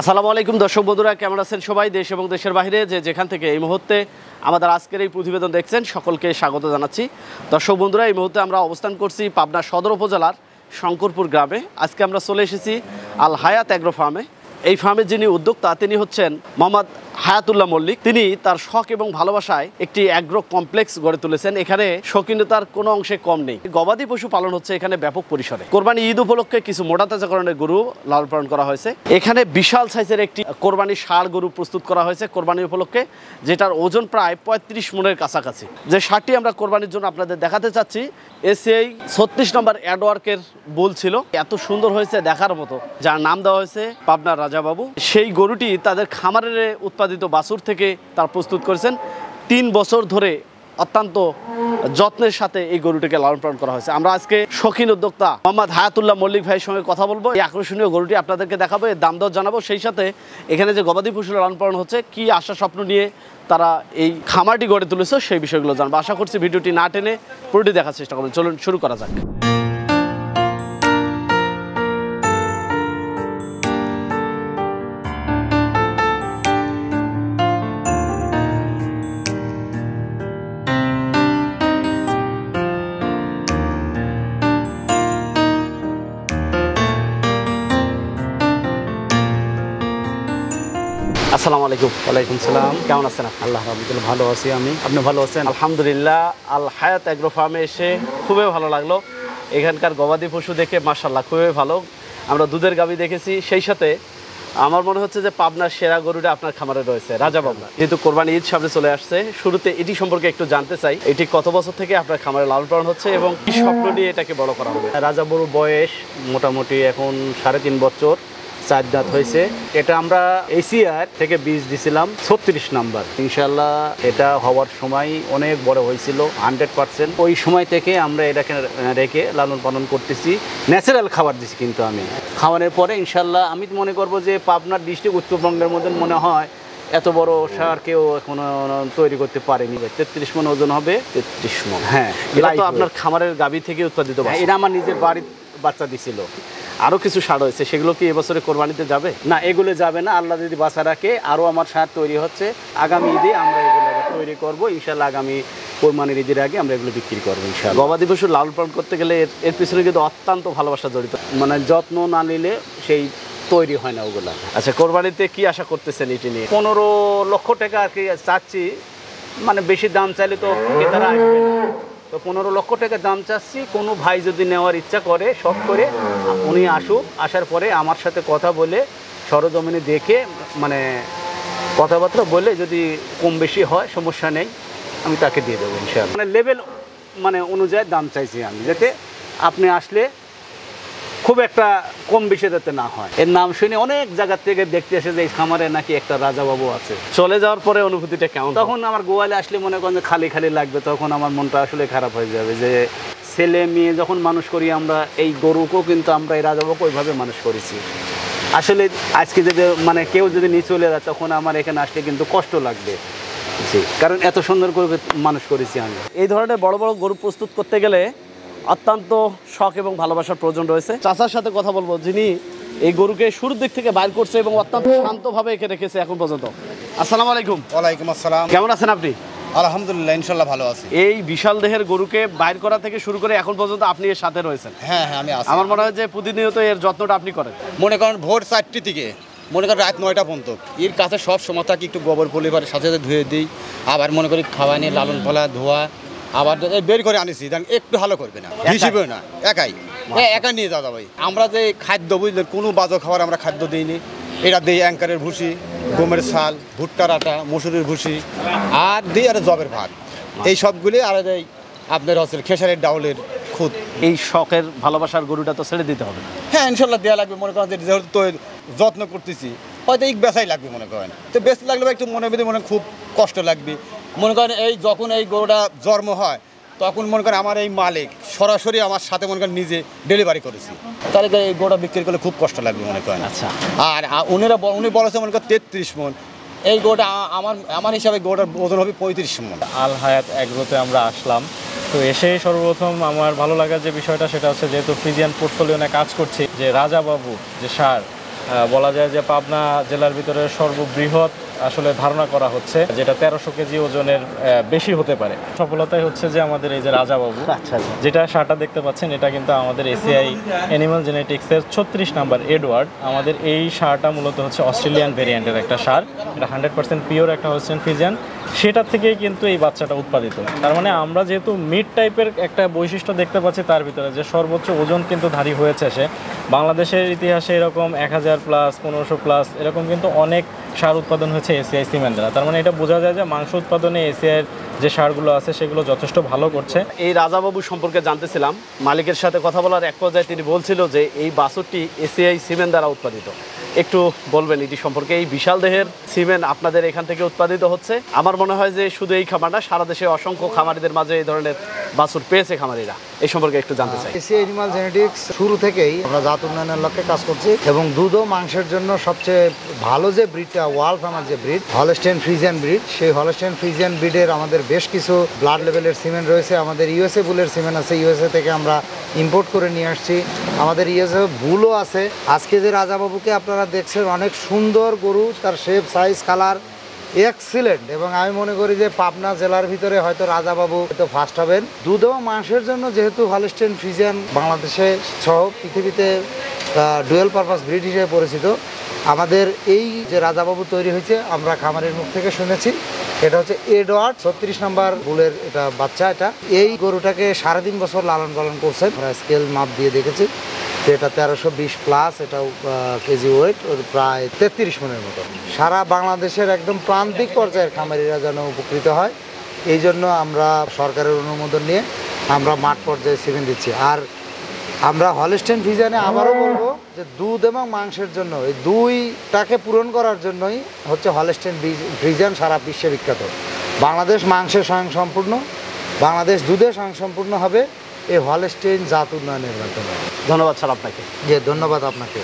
আসসালামু আলাইকুম, দর্শক বন্ধুরা, কেমন আছেন সবাই? দেশ এবং দেশের বাইরে যে যেখান থেকে এই মুহূর্তে আমাদের আজকের এই প্রতিবেদন দেখছেন, সকলকে স্বাগত জানাচ্ছি। দর্শক বন্ধুরা, এই মুহূর্তে আমরা অবস্থান করছি পাবনা সদর উপজেলার শঙ্করপুর গ্রামে। আজকে আমরা চলে এসেছি আল হায়াত অ্যাগ্রো ফার্মে। এই ফার্মের যিনি উদ্যোক্তা, তিনি হচ্ছেন মোহাম্মদ হায়াতুল্লাহ মল্লিক। তিনি তার শখ এবং ভালোবাসায় একটি অ্যাগ্রো কমপ্লেক্স গড়ে তুলেছেন। এখানে শৌখিনতার কোনো অংশে কম নেই। গবাদি পশু পালন হচ্ছে এখানে ব্যাপক পরিসরে। কোরবানি ঈদ উপলক্ষে কিছু মোটা তাজাকরণের গরু লালন পালন করা হয়েছে। এখানে বিশাল সাইজের একটি কোরবানি ষাঁড় গরু প্রস্তুত করা হয়েছে কোরবানি উপলক্ষে, যেটার ওজন প্রায় পঁয়ত্রিশ মনের কাছাকাছি। যে ষাঁড়টি আমরা কোরবানির জন্য আপনাদের দেখাতে চাচ্ছি, এসিআই ছত্রিশ নম্বর অ্যাডওয়ার্কের বুল ছিল। এত সুন্দর হয়েছে দেখার মতো। যার নাম দেওয়া হয়েছে পাবনার রাজাবাবু। সেই গরুটি তাদের খামারের উৎপাদিত বাছুর থেকে তার প্রস্তুত করেছেন। তিন বছর ধরে অত্যন্ত যত্নের সাথে এই গরুটিকে লালন পালন করা হয়েছে। আমরা আজকে শৌখিন উদ্যোক্তা মোহাম্মদ হায়াতুল্লাহ মল্লিক ভাইয়ের সঙ্গে কথা বলব। এই আকর্ষণীয় গরুটি আপনাদেরকে দেখাবো, এর দাম দর জানাব। সেই সাথে এখানে যে গবাদি পশু লালন পালন হচ্ছে, কি আশা স্বপ্ন নিয়ে তারা এই খামারটি গড়ে তুলেছে সেই বিষয়গুলো জানব। আশা করছি ভিডিওটি না টেনে পুরোটি দেখার চেষ্টা করবেন। চলুন শুরু করা যাক। আলাইকুম। ওয়ালাইকুম সালাম। কেমন আছেন? আল্লাহ রহমতুল্লাহ ভালো আছি আমি। আপনি ভালো আছেন? আলহামদুলিল্লাহ আল হায়াত অ্যাগ্রো ফার্মে এসে খুবই ভালো লাগল। এখানকার গবাদি পশু দেখে মার্শাল্লাহ খুবই ভালো। আমরা দুধের গাবি দেখেছি সেই সাথে আমার মনে হচ্ছে যে পাবনার সেরা গরুটা আপনার খামারে রয়েছে রাজা পাবনা যেহেতু কোরবানি ঈদ সামনে চলে আসছে শুরুতে এটি সম্পর্কে একটু জানতে চাই এটি কত বছর থেকে আপনার খামারে লালন পালন হচ্ছে এবং কি স্বপ্ন নিয়ে এটাকে বড় করা হবে? রাজা বড়ু বয়স মোটামুটি এখন সাড়ে তিন বছর। চার দাঁত হয়েছে। এটা আমরা এশিয়ার থেকে বীজ দিছিলাম ছত্রিশ নাম্বার। ইনশাল্লাহ এটা হওয়ার সময় অনেক বড় হয়েছিল হান্ড্রেড পার্সেন্ট। ওই সময় থেকে আমরা এটাকে রেখে লালন পালন করতেছি। ন্যাচারাল খাবার দিছি কিন্তু আমি। খাওয়ানোর পরে ইনশাল্লাহ আমি মনে করব যে পাবনার ডিস্ট্রিক্ট উত্তরবঙ্গের মধ্যে মনে হয় এত বড় সার কেউ এখনও তৈরি করতে পারেনি। তেত্রিশ মন ওজন হবে। তেত্রিশ মন। হ্যাঁ এটা তো আপনার খামারের গাবি থেকে উৎপাদিত হ্যাঁ, এটা আমার নিজের বাড়ির বাচ্চা দিছিল। আরও কিছু সার রয়েছে সেগুলো কি এবছরে কোরবানিতে যাবে? না এগুলো যাবে না আল্লাহ যদি বাচ্চা রাখে আরও আমার সার তৈরি হচ্ছে। আগামী ঈদে আমরা এগুলো তৈরি করব ইনশাল্লাহ আগামী কোরবানির ঈদের আগে আমরা এগুলো বিক্রি করব ইনশাল্লাহ গবাদি পশু লালন পালন করতে গেলে এর এর পিছনে কিন্তু অত্যন্ত ভালোবাসা জড়িত। মানে যত্ন না নিলে সেই তৈরি হয় না ওগুলা। আচ্ছা কোরবানিতে কি আশা করতেছেন এটি নিয়ে? পনেরো লক্ষ টাকা আর কি চাচ্ছি। মানে বেশি দাম চাইলে তো ক্রেতারা আসবে তো পনেরো লক্ষ টাকা দাম চাচ্ছি। কোনো ভাই যদি নেওয়ার ইচ্ছা করে, শখ করে, উনি আসুক। আসার পরে আমার সাথে কথা বলে, সরজমিনে দেখে মানে কথাবার্তা বলে যদি কম বেশি হয়, সমস্যা নেই, আমি তাকে দিয়ে দেবো ইনশাআল্লাহ। মানে লেভেল মানে অনুযায়ী দাম চাইছি আমি, যাতে আপনি আসলে খুব একটা কম বেশি যাতে না হয়। এর নাম শুনে অনেক জায়গা থেকে দেখতে এসে যে এই খামারে নাকি একটা রাজাবাবু আছে। চলে যাওয়ার পরে অনুভূতিটা কেমন তখন আমার গোয়ালে আসলে মনে করেন যে খালি খালি লাগবে তখন আমার মনটা আসলে খারাপ হয়ে যাবে যে ছেলে মেয়ে যখন মানুষ করি আমরা এই গরুকেও কিন্তু আমরা এই রাজাবাবুকে ওইভাবে মানুষ করেছি। আসলে আজকে যদি মানে কেউ যদি নিয়ে চলে যায় তখন আমার এখানে আসলে কিন্তু কষ্ট লাগবে। জি কারণ এত সুন্দর করে মানুষ করেছি আমি। এই ধরনের বড় বড় গরু প্রস্তুত করতে গেলে অত্যন্ত শখ এবং ভালোবাসার প্রয়োজন রয়েছে। চাচার সাথে কথা বলব যিনি এই গরুকে শুরুর দিক থেকে বাইর করছে এবং অত্যন্ত শান্তভাবে একে রেখেছে এখন পর্যন্ত। আসসালামু আলাইকুম। ওয়ালাইকুম আসসালাম। কেমন আছেন আপনি? আলহামদুলিল্লাহ ইনশাল্লাহ ভালো আছি। এই বিশাল দেহের গরুকে বাইর করা থেকে শুরু করে এখন পর্যন্ত আপনি এর সাথে রয়েছেন। হ্যাঁ হ্যাঁ আমি আছি। আমার মনে হয় যে প্রতিনিয়ত এর যত্নটা আপনি করেন। মনে করেন ভোর চারটি থেকে মনে করেন রাত নয়টা পর্যন্ত। এর কাছে সব সময় থাকি একটু গোবর পরিবারের সাথে সাথে ধুয়ে দিই। আবার মনে করি খাওয়া নিয়ে লালন পালা ধোয়া আবার এই বের করে আনিছি দেন একটু ভালো করবে না। হিসেবে না একাই। হ্যাঁ একাই নিয়ে যাওয়া ভাই। আমরা যে খাদ্য বুঝলেন কোনো বাজো খাবার আমরা খাদ্য দিইনি। এটা দিই অ্যাঙ্কারের ভুসি গমের ছাল ভুট্টার আটা মসুরির ভুসি আর দিই আর জবের ভাত। এই সবগুলি আর এই আপনার হচ্ছে খেসারের ডাউলের খুদ। এই শখের ভালোবাসার গরুটা তো ছেড়ে দিতে হবে হ্যাঁ ইনশাল্লাহ দেওয়া লাগবে। মনে করেন যে যেহেতু তো যত্ন করতেছি হয়তো এই বেচাই লাগবে মনে করেন। তো বেশি লাগলে একটু মনে মনে খুব কষ্ট লাগবে। মনে করেন এই যখন এই গরুটা জন্ম হয় তখন মনে করেন আমার এই মালিক সরাসরি আমার সাথে মনে করেন নিজে ডেলিভারি করেছি। তাহলে এই গরুটা বিক্রি করলে খুব কষ্ট লাগবে মনে করেন। আচ্ছা। আর উনিরা উনি বলেছে মনে করেন তেত্রিশ মন। এই গরুটা আ- আমার আমার হিসাবে গরুটার ওজন হবে পঁয়ত্রিশ মন। আল হায়াত অ্যাগ্রোতে আমরা আসলাম। তো এসে সর্বপ্রথম আমার ভালো লাগার যে বিষয়টা সেটা হচ্ছে যেহেতু ফ্রিজিয়ান পোর্টফোলিও নিয়ে কাজ করছি যে রাজা বাবু যে সার বলা যায় যে পাবনা জেলার ভিতরে সর্ববৃহৎ আসলে ধারণা করা হচ্ছে যেটা তেরোশো কেজি ওজনের বেশি হতে পারে। সফলতাই হচ্ছে যে আমাদের এই যে রাজাবাবু আচ্ছা আচ্ছা। যেটা সারটা দেখতে পাচ্ছেন এটা কিন্তু আমাদের এসিআই অ্যানিমাল জেনেটিক্সের ছত্রিশ নাম্বার এডওয়ার্ড। আমাদের এই সারটা মূলত হচ্ছে অস্ট্রেলিয়ান ভেরিয়েন্টের একটা সার। এটা হান্ড্রেড পার্সেন্ট পিওর একটা হোস্টেন ফিজিয়ান। সেটার থেকেই কিন্তু এই বাচ্চাটা উৎপাদিত। তার মানে আমরা যেহেতু মিড টাইপের একটা বৈশিষ্ট্য দেখতে পাচ্ছি তার ভিতরে যে সর্বোচ্চ ওজন কিন্তু ধারী হয়েছে সে। বাংলাদেশের ইতিহাসে এরকম এক হাজার প্লাস পনেরোশো প্লাস এরকম কিন্তু অনেক সার উৎপাদন হচ্ছে এসিআই সিমেন্ট দ্বারা। তার মানে এটা বোঝা যায় যে মাংস উৎপাদনে এসিআইয়ের যে সারগুলো আছে সেগুলো যথেষ্ট ভালো করছে। এই রাজাবাবু সম্পর্কে জানতেছিলাম। মালিকের সাথে কথা বলার এক পর্যায়ে তিনি বলছিল যে এই বাছুরটি এসিআই সিমেন্ট দ্বারা উৎপাদিত। একটু বলবেন এটি সম্পর্কে। এই বিশাল দেহের সিমেন্ট আপনাদের এখান থেকে উৎপাদিত হচ্ছে। আমার মনে হয় যে শুধু এই খামার না সারা দেশে অসংখ্য খামারিদের মাঝে এই ধরনের বাছুর পেয়েছে খামারিরা। এই সম্পর্কে একটু জানতে চাই। এসি অ্যানিমাল জেনেটিক্স শুরু থেকেই আমরা জাত উন্নয়নের লক্ষ্যে কাজ করছি এবং দুধ ও মাংসের জন্য সবচেয়ে ভালো যে ব্রিডটা ওয়ার্ল্ড আমার যে ব্রিড হলস্টেন ফ্রিজিয়ান ব্রিড সেই হলস্টেন ফ্রিজিয়ান ব্রিডের আমাদের বেশ কিছু ব্লাড লেভেলের সিমেন্ট রয়েছে। আমাদের ইউএসএ বুলের সিমেন্ট আছে। ইউএসএ থেকে আমরা ইম্পোর্ট করে নিয়ে আসছি। আমাদের ইউএসএ বুলও আছে। আজকে যে রাজাবাবুকে আপনারা দেখছেন, অনেক সুন্দর গরু, তার শেপ সাইজ কালার এক্সিলেন্ট এবং আমি মনে করি যে পাবনা জেলার ভিতরে হয়তো রাজাবাবু হয়তো ফার্স্ট হবেন। দুধ মাংসের জন্য যেহেতু হলস্টেন ফিজিয়ান বাংলাদেশে সহ পৃথিবীতে ডুয়েল পারপাস ব্রিড হিসেবে পরিচিত, আমাদের এই যে রাজাবাবু তৈরি হয়েছে, আমরা খামারের মুখ থেকে শুনেছি। এটা হচ্ছে এডওয়ার্ড, ছত্রিশ নাম্বার বুলের এটা বাচ্চা এটা। এই গরুটাকে সাড়ে তিন বছর লালন পালন করছে। আমরা স্কেল মাপ দিয়ে দেখেছি এটা তেরোশো বিশ প্লাস এটাও কেজি ওয়েট ওর প্রায় তেত্রিশ মনের মতো। সারা বাংলাদেশের একদম প্রান্তিক পর্যায়ের খামারিরা যেন উপকৃত হয়। এই জন্য আমরা সরকারের অনুমোদন নিয়ে আমরা মাঠ পর্যায়ে সিমেন্ট দিচ্ছি। আর আমরা হলিস্টেন ভিজানে আবারও বলব যে দুধ এবং মাংসের জন্য এই দুইটাকে পূরণ করার জন্যই হচ্ছে হলেস্টেন ভিজান সারা বিশ্বে বিখ্যাত। বাংলাদেশ মাংসে স্বয়ংসম্পূর্ণ বাংলাদেশ দুধে স্বয়ংসম্পূর্ণ হবে এই হলেস্টেন জাত উন্নয়নের মাধ্যমে। ধন্যবাদ স্যার আপনাকে। যে ধন্যবাদ আপনাকে।